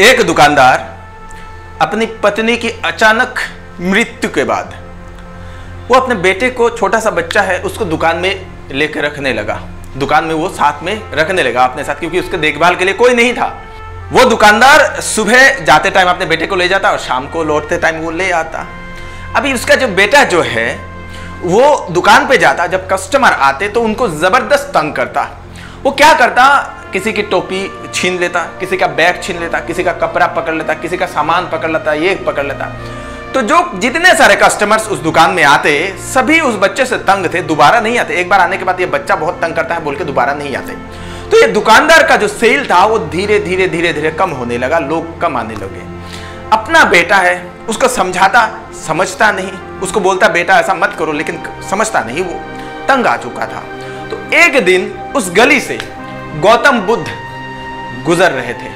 एक दुकानदार अपनी पत्नी की अचानक मृत्यु के बाद वो अपने बेटे को छोटा सा बच्चा है, उसको दुकान में लेकर रखने लगा। दुकान में वो साथ में रखने लगा अपने साथ, क्योंकि उसके देखभाल के लिए कोई नहीं था। वो दुकानदार सुबह जाते टाइम अपने बेटे को ले जाता और शाम को लौटते टाइम वो ले आता। अभी उसका जो बेटा जो है, वो दुकान पे जाता, जब कस्टमर आते तो उनको ज़बरदस्त तंग करता। वो क्या करता किसी की टोपी छीन लेता, किसी का बैग छीन लेता, किसी का कपड़ा पकड़ लेता, किसी का सामान पकड़ लेता, ये पकड़ लेता। तो जो जितने सारे कस्टमर्स उस दुकान में आते, सभी उस बच्चे से तंग थे, दोबारा नहीं आते। एक बार आने के बाद ये बच्चा बहुत तंग करता है, बोल के दोबारा नहीं आते। तो ये दुकानदार का जो सेल था, वो धीरे धीरे धीरे धीरे कम होने लगा, लोग कम आने लगे। अपना बेटा है, उसको समझाता, समझता नहीं, उसको बोलता, बेटा, ऐसा मत करो, लेकिन समझता नहीं, वो तंग आ चुका था। तो एक दिन उस गली से गौतम बुद्ध गुजर रहे थे।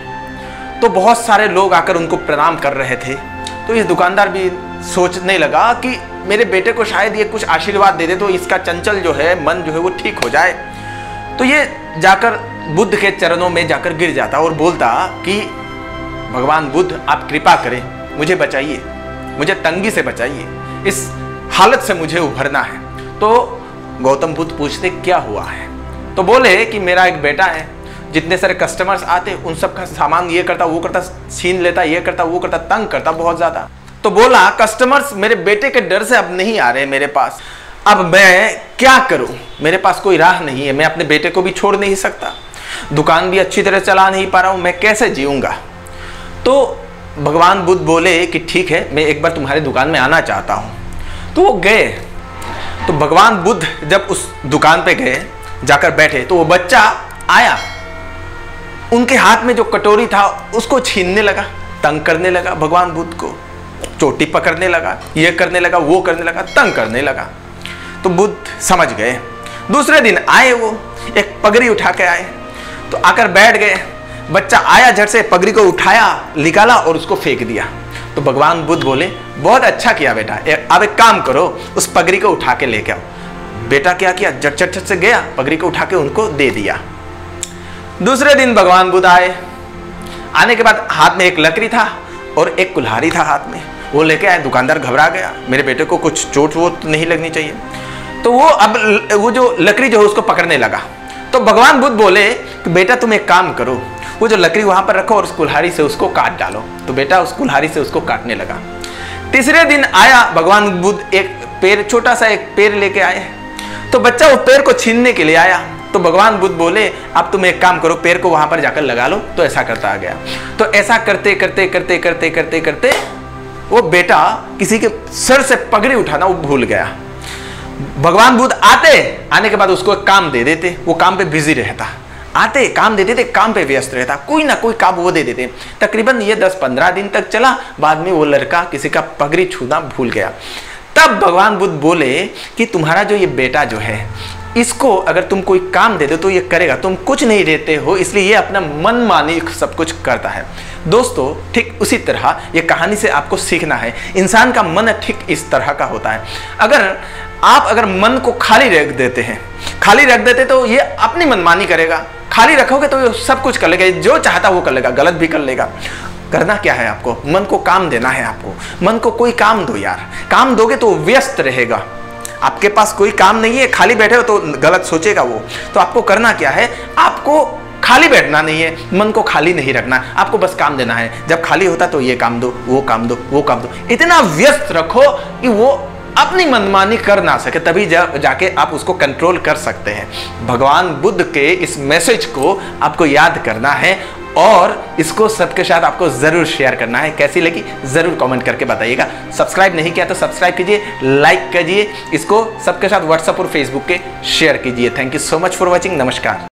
तो बहुत सारे लोग आकर उनको प्रणाम कर रहे थे। तो ये दुकानदार भी सोचने लगा कि मेरे बेटे को शायद ये कुछ आशीर्वाद दे दे तो इसका चंचल जो है, मन जो है वो ठीक हो जाए। तो ये जाकर बुद्ध के चरणों में जाकर गिर जाता और बोलता कि, भगवान बुद्ध, आप कृपा करें, मुझे बचाइए, मुझे तंगी से बचाइए, इस हालत से मुझे उभरना है। तो गौतम बुद्ध पूछते, क्या हुआ है? तो बोले कि मेरा एक बेटा है, जितने सारे कस्टमर्स आते, उन सब का सामान ये करता, वो करता, छीन लेता, ये करता, वो करता, तंग करता बहुत ज़्यादा। तो बोला कस्टमर्स मेरे बेटे के डर से अब नहीं आ रहे मेरे पास। अब मैं क्या करूँ? मेरे पास कोई राह नहीं है, मैं अपने बेटे को भी छोड़ नहीं सकता। दुकान भी अच्छी तरह चला नहीं पा रहा हूँ, मैं कैसे जीऊँगा? तो भगवान बुद्ध बोले कि, ठीक है, मैं एक बार तुम्हारी दुकान में आना चाहता हूँ। तो वो गए। तो भगवान बुद्ध जब उस दुकान पे गए जाकर बैठे। तो वो बच्चा आया। उनके हाथ में जो कटोरी था, उसको छीनने लगा, तंग करने लगा, भगवान बुद्ध को। चोटी पकड़ने लगा, ये करने लगा, वो करने लगा, तंग करने लगा। तो बुद्ध समझ गए। दूसरे दिन आए वो, एक पगड़ी उठा के आए। तो आकर बैठ गए। बच्चा आया, झट से पगड़ी को उठाया, निकाला और उसको फेंक दिया। तो भगवान बुद्ध बोले, बहुत अच्छा किया बेटा। अब एक काम करो, उस पगड़ी को उठा के लेके आओ। बेटा क्या किया? झट झट झट से गया, पगड़ी को उठा के उनको दे दिया। दूसरे दिन भगवान बुद्ध आए। आने के बाद हाथ में एक लकड़ी था और एक कुल्हाड़ी था हाथ में। वो लेके आए, दुकानदार घबरा गया। मेरे बेटे को कुछ चोट वोट नहीं लगनी चाहिए। तो वो अब वो जो लकड़ी जो है उसको पकड़ने लगा। तो भगवान बुद्ध बोले कि बेटा तुम एक काम करो, वो जो लकड़ी वहाँ पर रखो और उस कुल्हाड़ी से उसको काट डालो। तो बेटा उस कुल्हाड़ी से उसको काटने लगा। तीसरे दिन आया, भगवान बुद्ध एक पेड़, छोटा सा एक पेड़ लेके आए। तो बच्चा वो पेड़ को छीनने के लिए आया। तो भगवान बुद्ध बोले, अब तुम एक काम करो पेड़ को वहाँ पर जाकर लगा लो। तो ऐसा करता आ गया। तो ऐसा करते करते करते करते करते करते वो बेटा किसी के सर से पगड़ी उठाना वो भूल गया। भगवान बुद्ध आते, आने के बाद उसको एक काम दे देते, वो काम पे बिज़ी रहता। आते, काम दे देते, काम पे व्यस्त रहता। कोई ना कोई काम वो दे देते। तकरीबन ये 10-15 दिन तक चला, बाद में वो लड़का किसी का पगड़ी छूना भूल गया। तब भगवान बुद्ध बोले कि तुम्हारा जो ये बेटा जो है, इसको अगर तुम कोई काम दे दो तो ये करेगा। तुम कुछ नहीं देते हो, इसलिए ये अपना मन मानी सब कुछ करता है। दोस्तों, ठीक उसी तरह ये कहानी से आपको सीखना है। इंसान का मन ठीक इस तरह का होता है। अगर आप अगर मन को खाली रख देते हैं, खाली रख देते तो ये अपनी मनमानी करेगा। खाली रखोगे तो ये सब कुछ कर लेगा, जो चाहता वो कर लेगा, गलत भी कर लेगा। करना क्या है आपको? मन को काम देना है आपको। मन को कोई काम दो यार। काम दोगे तो व्यस्त रहेगा। आपके पास कोई काम नहीं है खाली बैठे हो तो गलत सोचेगा वो। तो आपको करना क्या है? आपको खाली बैठना नहीं है मन को खाली नहीं रखना। आपको बस काम देना है। जब खाली होता तो ये काम दो वो काम दो वो काम दो। इतना व्यस्त रखो कि वो अपनी मनमानी कर ना सके तभी जा, जाके आप उसको कंट्रोल कर सकते हैं। भगवान बुद्ध के इस मैसेज को आपको याद करना है और इसको सबके साथ आपको ज़रूर शेयर करना है। कैसी लगी? ज़रूर कमेंट करके बताइएगा। सब्सक्राइब नहीं किया तो सब्सक्राइब कीजिए लाइक कीजिए, इसको सबके साथ व्हाट्सअप और फेसबुक के शेयर कीजिए। Thank you so much for watching नमस्कार।